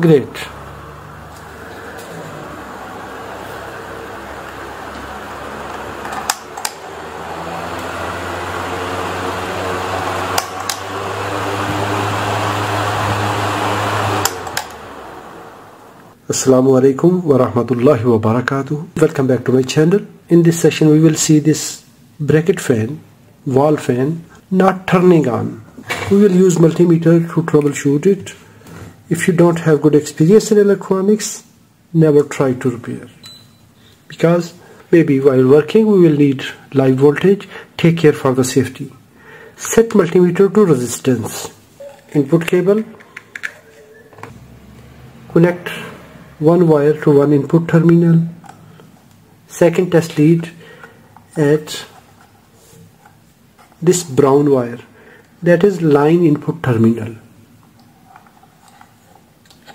great Assalamu alaikum wa rahmatullahi wa barakatuh. Welcome back to my channel. In this session we will see this bracket fan, wall fan not turning on. We will use multimeter to troubleshoot it. If you don't have good experience in electronics, never try to repair. Because maybe while working we will need live voltage. Take care for the safety. Set multimeter to resistance. Input cable. Connect one wire to one input terminal second test lead at this brown wire that is line input terminal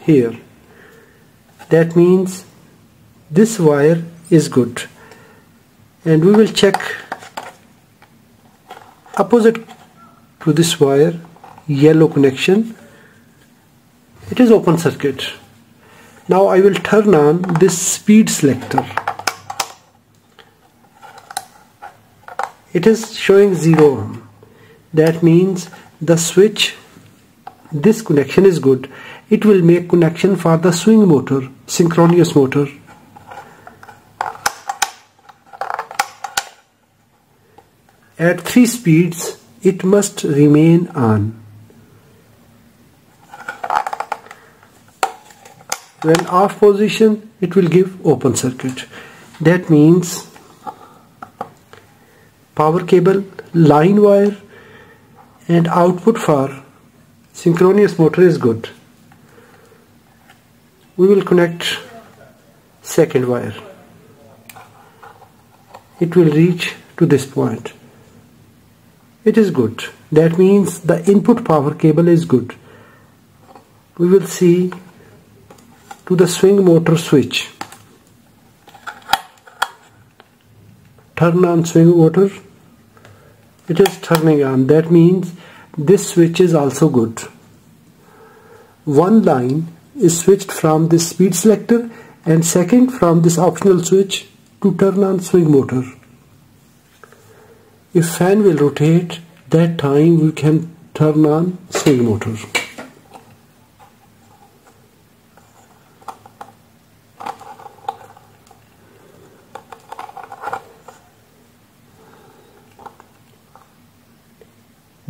here. That means this wire is good. And we will check opposite to this wire yellow connection. It is open circuit. Now I will turn on this speed selector. It is showing 0 ohm. That means the switch this connection is good it will make connection for the swing motor synchronous motor. At 3 speeds it must remain on. When off position it will give open circuit. That means power cable line wire and output for synchronous motor is good we will connect second wire it will reach to this point it is good that means the input power cable is good we will see to the swing motor switch. Turn on swing motor. It is turning on. That means this switch is also good. One line is switched from this speed selector and second from this optional switch to turn on swing motor. If fan will rotate, that time we can turn on swing motor.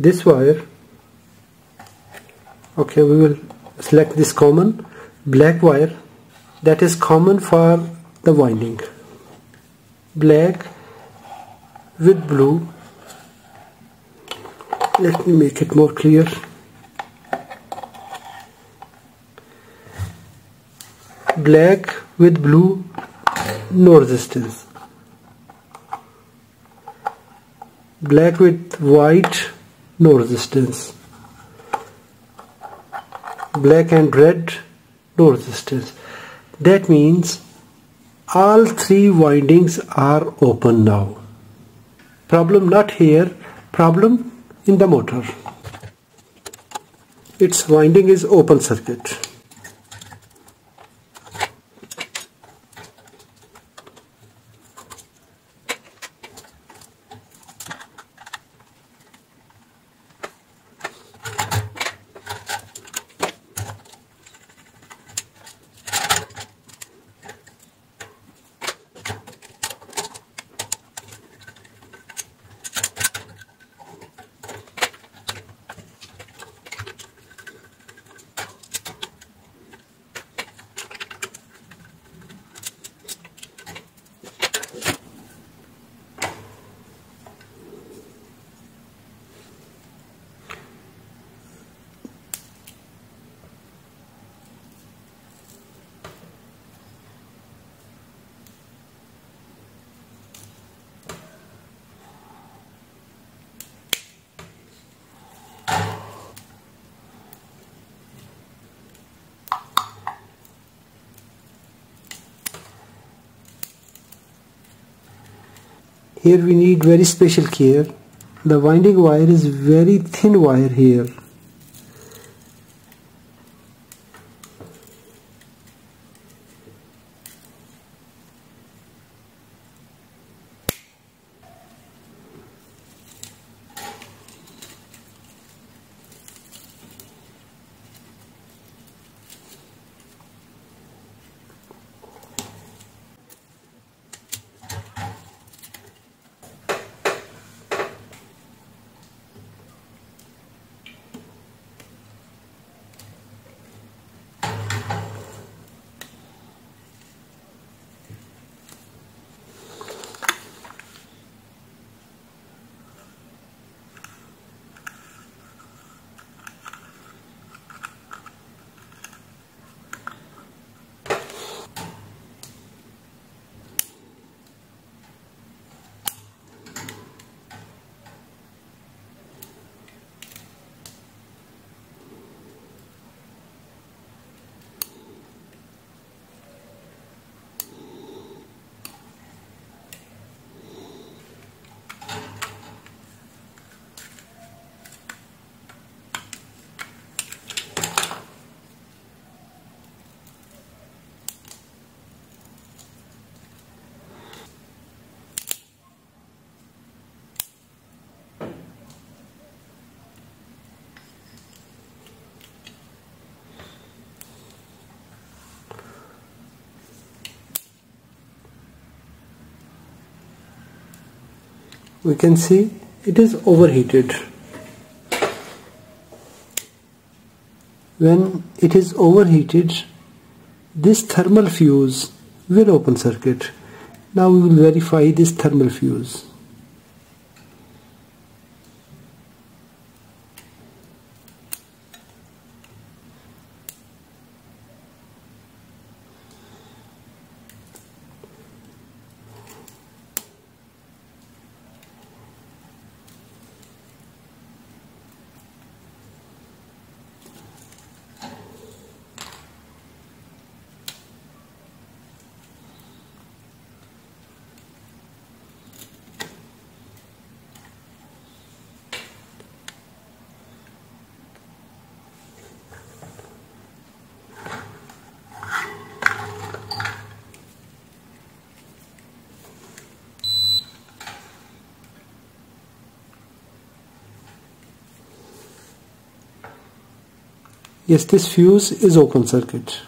this wire okay we will select this common black wire that is common for the winding. Black with blue. Let me make it more clear. Black with blue no resistance. Black with white no resistance black and red no resistance that means all three windings are open now. Problem not here problem in the motor. Its winding is open circuit here we need very special care. The winding wire is very thin wire here we can see it is overheated. When it is overheated this thermal fuse will open circuit. Now we will verify this thermal fuse yes this fuse is open circuit.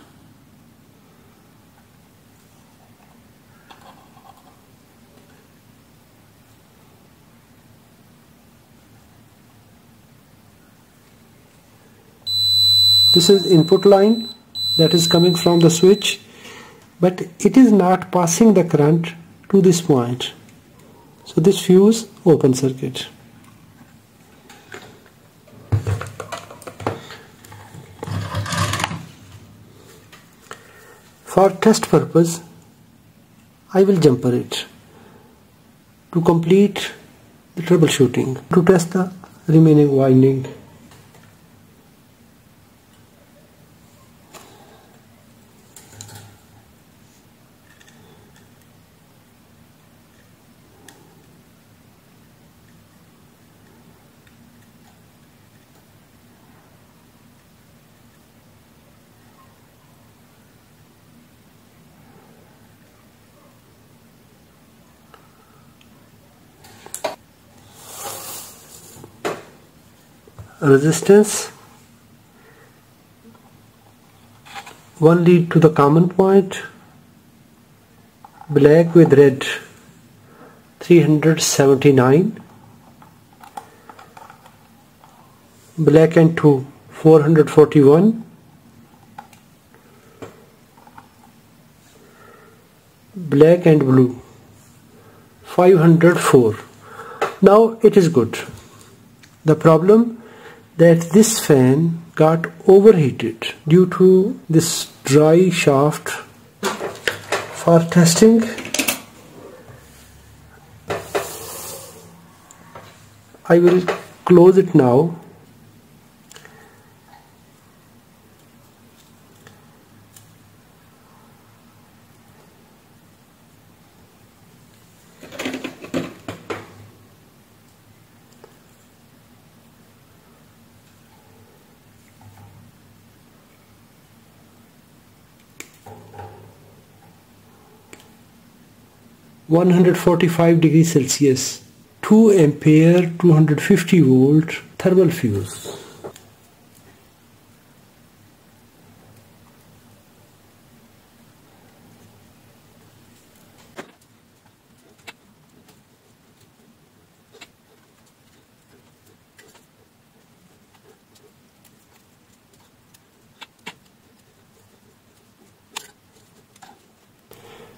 This is input line that is coming from the switch but it is not passing the current to this point. So this fuse open circuit For test purpose, I will jumper it to complete the troubleshooting to test the remaining winding. 'Resistance' one lead to the common point. Black with red 379 black and 2 441 black and blue 504 now it is good. The problem that this fan got overheated due to this dry shaft for testing. I will close it now 145 degrees Celsius 2 ampere 250 volt thermal fuse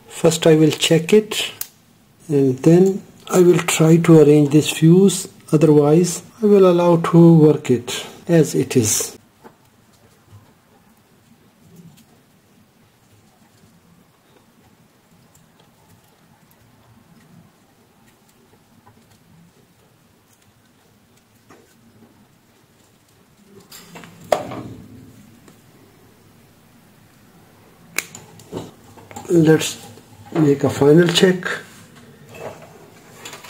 first I will check it and then I will try to arrange this fuse otherwise I will allow to work it as it is. Let's make a final check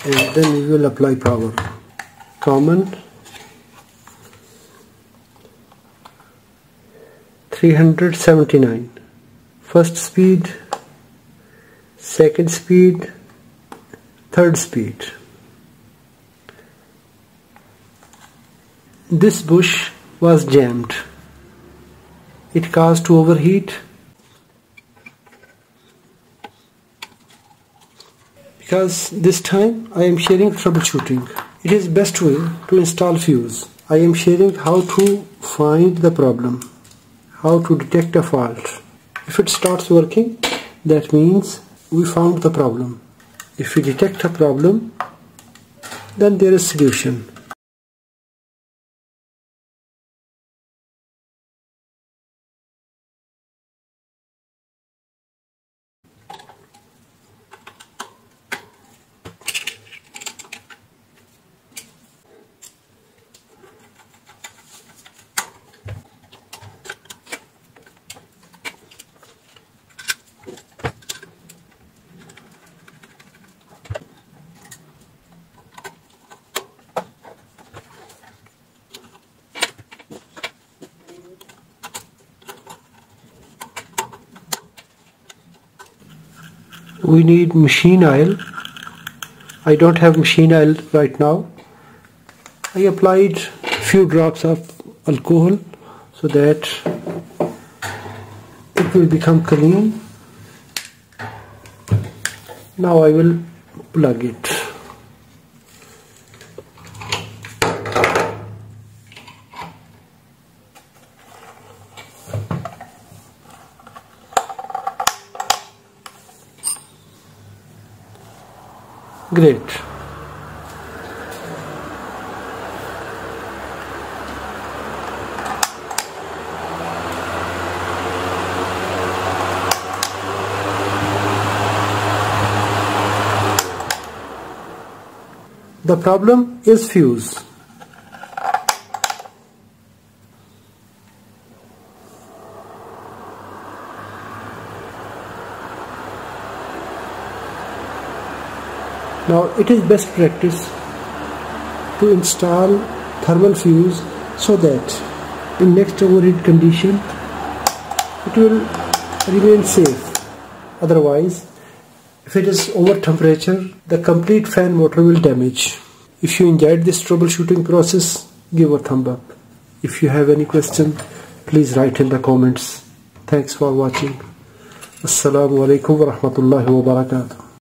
and then we will apply power. Common. 379 first speed. Second speed. Third speed. This bush was jammed. It caused to overheat because this time I am sharing troubleshooting. It is best way to install fuse. I am sharing how to find the problem, how to detect a fault. If it starts working, that means we found the problem. If we detect a problem, then there is solution. We need machine oil. I don't have machine oil right now. I applied few drops of alcohol so that it will become clean. Now I will plug it Great. The problem is fuse. Now it is best practice to install thermal fuse so that in next overheat condition it will remain safe. Otherwise if it is over temperature the complete fan motor will damage. If you enjoyed this troubleshooting process give a thumb up. If you have any question please write in the comments. Thanks for watching. Assalamu alaikum wa.